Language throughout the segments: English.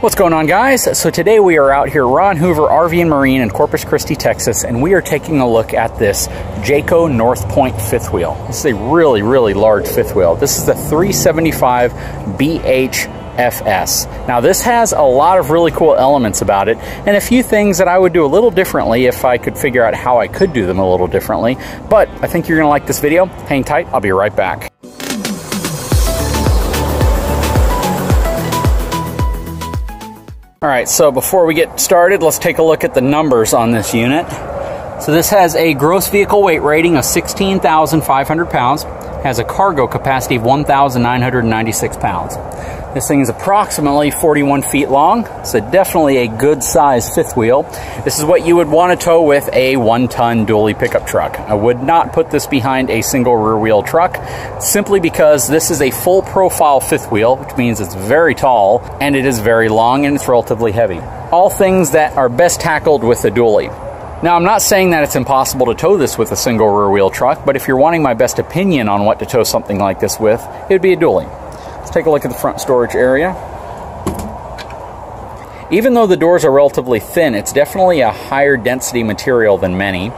What's going on guys? So today we are out here Ron Hoover RV and Marine in Corpus Christi, Texas, and we are taking a look at this Jayco North Point fifth wheel. This is a really, really large fifth wheel. This is the 375 BHFS. Now this has a lot of really cool elements about it and a few things that I would do a little differently if I could figure out how I could do them a little differently. But I think you're gonna like this video. Hang tight, I'll be right back. All right, so before we get started, let's take a look at the numbers on this unit. So this has a gross vehicle weight rating of 16,500 pounds, has a cargo capacity of 1,996 pounds. This thing is approximately 41 feet long, so definitely a good size fifth wheel. This is what you would want to tow with a one ton dually pickup truck. I would not put this behind a single rear wheel truck simply because this is a full profile fifth wheel, which means it's very tall and it is very long and it's relatively heavy. All things that are best tackled with a dually. Now, I'm not saying that it's impossible to tow this with a single rear wheel truck, but if you're wanting my best opinion on what to tow something like this with, it would be a dually. Let's take a look at the front storage area. Even though the doors are relatively thin, it's definitely a higher density material than many.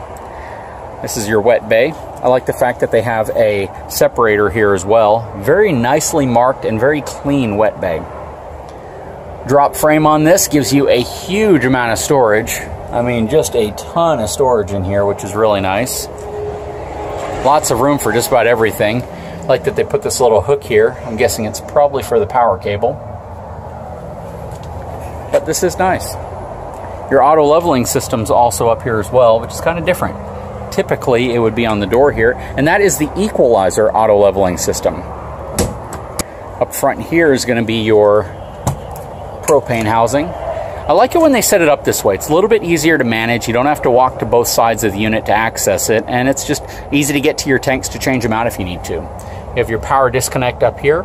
This is your wet bay. I like the fact that they have a separator here as well. Very nicely marked and very clean wet bay. Drop frame on this gives you a huge amount of storage. I mean, just a ton of storage in here, which is really nice. Lots of room for just about everything like that they put this little hook here. I'm guessing it's probably for the power cable. But this is nice. Your auto leveling system's also up here as well, which is kind of different. Typically, it would be on the door here, and that is the equalizer auto leveling system. Up front here is going to be your propane housing. I like it when they set it up this way. It's a little bit easier to manage. You don't have to walk to both sides of the unit to access it, and it's just easy to get to your tanks to change them out if you need to. You have your power disconnect up here.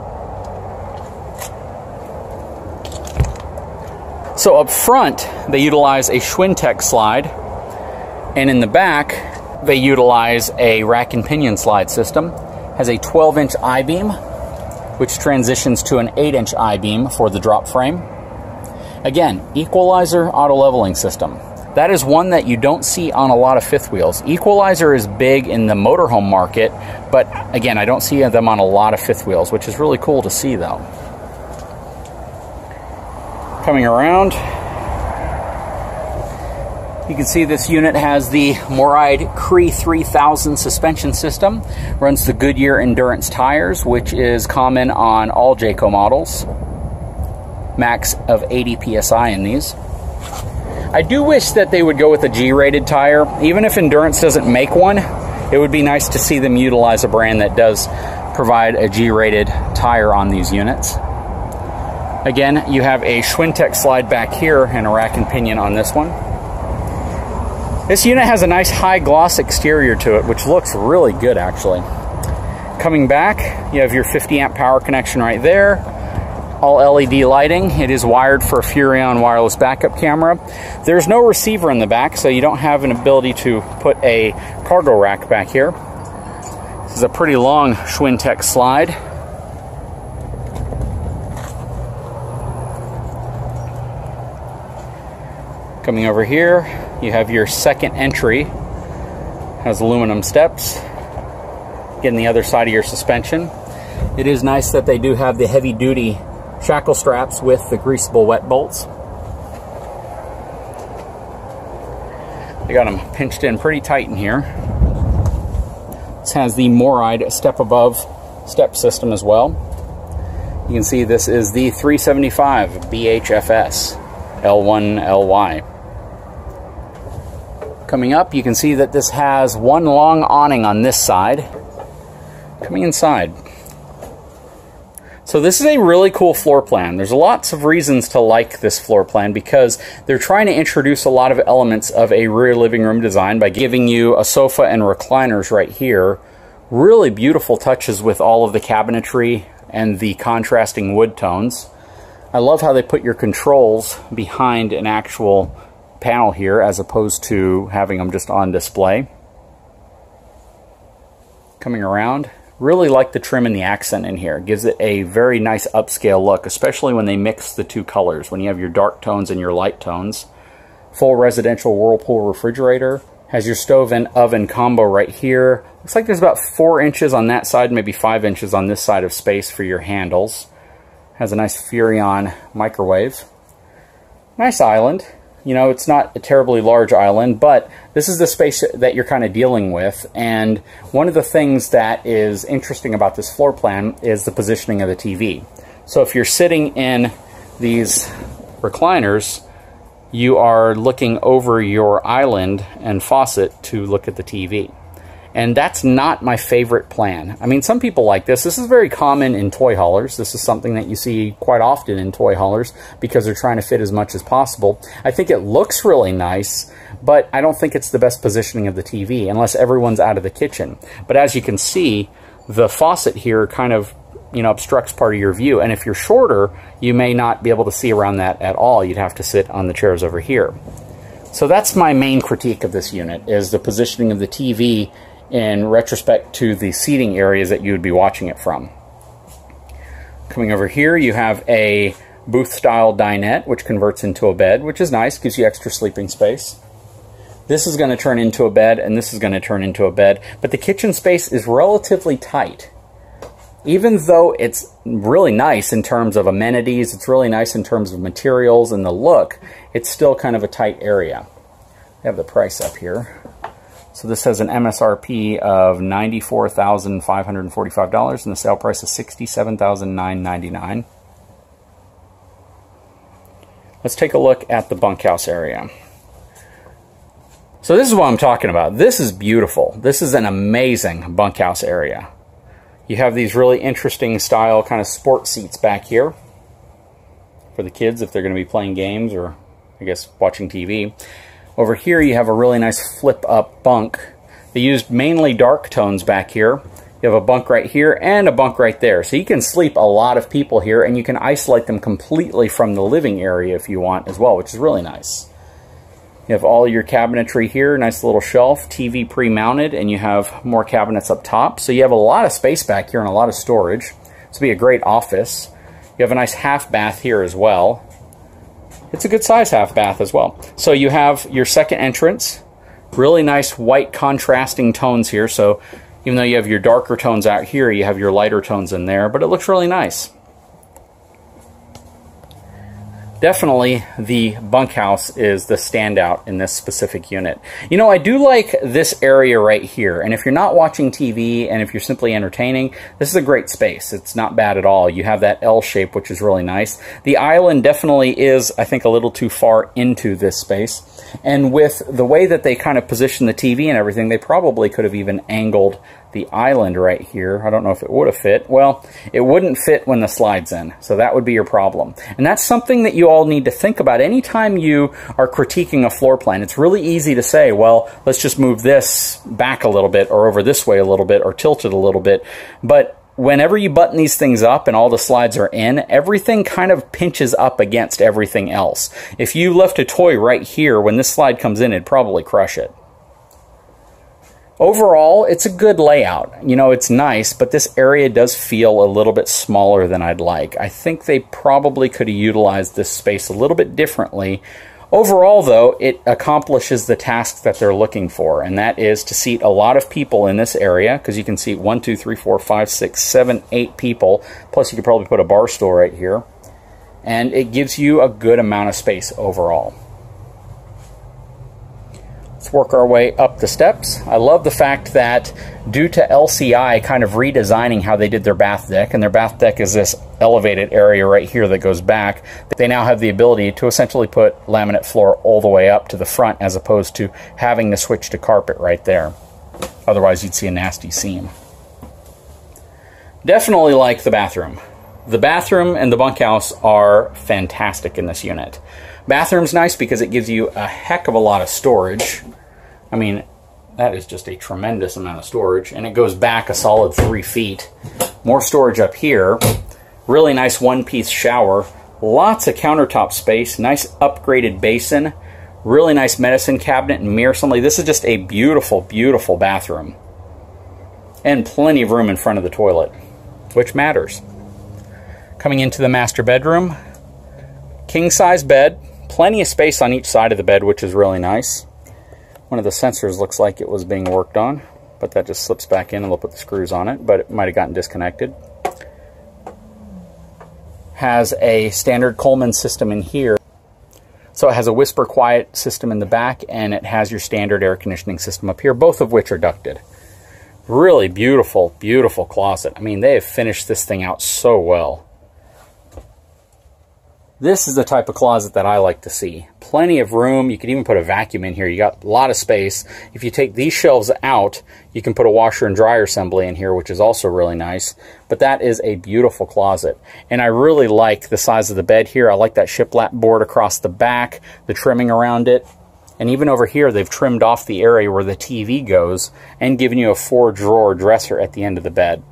So up front, they utilize a Schwintek slide, and in the back, they utilize a rack and pinion slide system. Has a 12-inch I-beam, which transitions to an 8-inch I-beam for the drop frame. Again, equalizer auto leveling system. That is one that you don't see on a lot of fifth wheels. Equalizer is big in the motorhome market, but again, I don't see them on a lot of fifth wheels, which is really cool to see though. Coming around, you can see this unit has the MORryde CRE 3000 suspension system. Runs the Goodyear Endurance tires, which is common on all Jayco models max of 80 psi in these. I do wish that they would go with a G-rated tire. Even if Endurance doesn't make one, it would be nice to see them utilize a brand that does provide a G-rated tire on these units. Again, you have a Schwintek slide back here and a rack and pinion on this one. This unit has a nice high gloss exterior to it, which looks really good actually. Coming back, you have your 50 amp power connection right there all LED lighting. It is wired for a Furrion wireless backup camera. There's no receiver in the back, so you don't have an ability to put a cargo rack back here. This is a pretty long Schwintek slide. Coming over here, you have your second entry. Has aluminum steps. Getting the other side of your suspension. It is nice that they do have the heavy duty shackle straps with the greasable wet bolts. They got them pinched in pretty tight in here. This has the MORryde step above step system as well. You can see this is the 375 BHFS L1LY. Coming up, you can see that this has one long awning on this side. Coming inside, so this is a really cool floor plan. There's lots of reasons to like this floor plan because they're trying to introduce a lot of elements of a rear living room design by giving you a sofa and recliners right here. Really beautiful touches with all of the cabinetry and the contrasting wood tones. I love how they put your controls behind an actual panel here as opposed to having them just on display. Coming around, Really like the trim and the accent in here. It gives it a very nice upscale look, especially when they mix the two colors, when you have your dark tones and your light tones. Full residential Whirlpool refrigerator. Has your stove and oven combo right here. Looks like there's about four inches on that side, maybe five inches on this side of space for your handles. Has a nice Furrion microwave. Nice island. You know, it's not a terribly large island, but this is the space that you're kind of dealing with. And one of the things that is interesting about this floor plan is the positioning of the TV. So if you're sitting in these recliners, you are looking over your island and faucet to look at the TV. And that's not my favorite plan. I mean, some people like this. This is very common in toy haulers. This is something that you see quite often in toy haulers because they're trying to fit as much as possible. I think it looks really nice, but I don't think it's the best positioning of the TV unless everyone's out of the kitchen. But as you can see, the faucet here kind of you know obstructs part of your view and if you're shorter you may not be able to see around that at all you'd have to sit on the chairs over here so that's my main critique of this unit is the positioning of the TV in retrospect to the seating areas that you would be watching it from. Coming over here, you have a booth-style dinette, which converts into a bed, which is nice, gives you extra sleeping space. This is going to turn into a bed, and this is going to turn into a bed, but the kitchen space is relatively tight. Even though it's really nice in terms of amenities, it's really nice in terms of materials and the look, it's still kind of a tight area. I have the price up here. So this has an MSRP of $94,545 and the sale price is $67,999. Let's take a look at the bunkhouse area. So this is what I'm talking about. This is beautiful. This is an amazing bunkhouse area. You have these really interesting style kind of sport seats back here for the kids if they're going to be playing games or I guess watching TV. Over here you have a really nice flip up bunk. They used mainly dark tones back here. You have a bunk right here and a bunk right there. So you can sleep a lot of people here and you can isolate them completely from the living area if you want as well, which is really nice. You have all your cabinetry here, nice little shelf, TV pre-mounted, and you have more cabinets up top. So you have a lot of space back here and a lot of storage. This will be a great office. You have a nice half bath here as well. It's a good size half bath as well. So you have your second entrance, really nice white contrasting tones here. So even though you have your darker tones out here, you have your lighter tones in there, but it looks really nice. Definitely the bunkhouse is the standout in this specific unit. You know, I do like this area right here, and if you're not watching TV and if you're simply entertaining, this is a great space. It's not bad at all. You have that L shape, which is really nice. The island definitely is, I think, a little too far into this space, and with the way that they kind of position the TV and everything, they probably could have even angled the island right here. I don't know if it would have fit. Well, it wouldn't fit when the slide's in, so that would be your problem. And that's something that you all need to think about anytime you are critiquing a floor plan. It's really easy to say, well, let's just move this back a little bit or over this way a little bit or tilt it a little bit. But whenever you button these things up and all the slides are in, everything kind of pinches up against everything else. If you left a toy right here, when this slide comes in, it'd probably crush it. Overall, it's a good layout. You know, it's nice, but this area does feel a little bit smaller than I'd like. I think they probably could have utilized this space a little bit differently. Overall, though, it accomplishes the task that they're looking for, and that is to seat a lot of people in this area, because you can seat one, two, three, four, five, six, seven, eight people, plus you could probably put a bar stool right here, and it gives you a good amount of space overall. Let's work our way up the steps. I love the fact that due to LCI kind of redesigning how they did their bath deck, and their bath deck is this elevated area right here that goes back, they now have the ability to essentially put laminate floor all the way up to the front as opposed to having to switch to carpet right there. Otherwise, you'd see a nasty seam. Definitely like the bathroom. The bathroom and the bunkhouse are fantastic in this unit. Bathroom's nice because it gives you a heck of a lot of storage. I mean, that is just a tremendous amount of storage. And it goes back a solid three feet. More storage up here. Really nice one-piece shower. Lots of countertop space. Nice upgraded basin. Really nice medicine cabinet and mirror assembly. This is just a beautiful, beautiful bathroom. And plenty of room in front of the toilet, which matters. Coming into the master bedroom, king size bed, plenty of space on each side of the bed, which is really nice. One of the sensors looks like it was being worked on, but that just slips back in and they'll put the screws on it, but it might have gotten disconnected. Has a standard Coleman system in here. So it has a whisper quiet system in the back and it has your standard air conditioning system up here, both of which are ducted. Really beautiful, beautiful closet. I mean, they have finished this thing out so well. This is the type of closet that I like to see. Plenty of room. You can even put a vacuum in here. You got a lot of space. If you take these shelves out, you can put a washer and dryer assembly in here, which is also really nice. But that is a beautiful closet. And I really like the size of the bed here. I like that shiplap board across the back, the trimming around it. And even over here, they've trimmed off the area where the TV goes and given you a four drawer dresser at the end of the bed.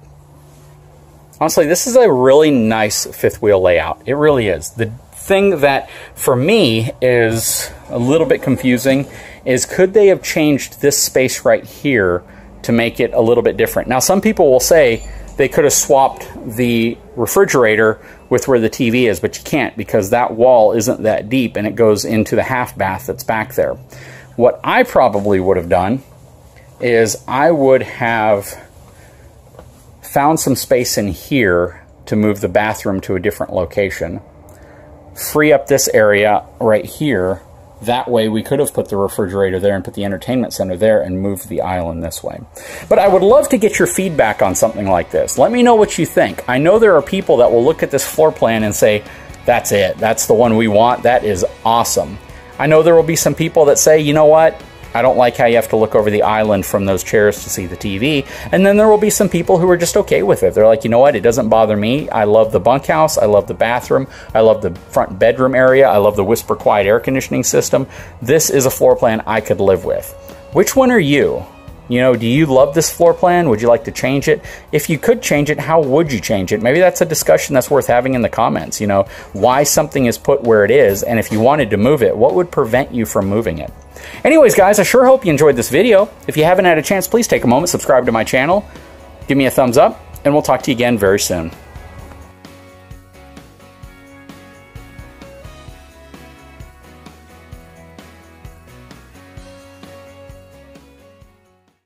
Honestly, this is a really nice fifth wheel layout. It really is. The thing that, for me, is a little bit confusing is could they have changed this space right here to make it a little bit different? Now, some people will say they could have swapped the refrigerator with where the TV is, but you can't because that wall isn't that deep and it goes into the half bath that's back there. What I probably would have done is I would have found some space in here to move the bathroom to a different location. Free up this area right here. That way we could have put the refrigerator there and put the entertainment center there and moved the island this way. But I would love to get your feedback on something like this. Let me know what you think. I know there are people that will look at this floor plan and say, that's it. That's the one we want. That is awesome. I know there will be some people that say, you know what? I don't like how you have to look over the island from those chairs to see the TV. And then there will be some people who are just okay with it. They're like, you know what? It doesn't bother me. I love the bunkhouse. I love the bathroom. I love the front bedroom area. I love the whisper quiet air conditioning system. This is a floor plan I could live with. Which one are you? You know, do you love this floor plan? Would you like to change it? If you could change it, how would you change it? Maybe that's a discussion that's worth having in the comments. You know, why something is put where it is, and if you wanted to move it, what would prevent you from moving it? Anyways, guys, I sure hope you enjoyed this video. If you haven't had a chance, please take a moment, subscribe to my channel, give me a thumbs up, and we'll talk to you again very soon.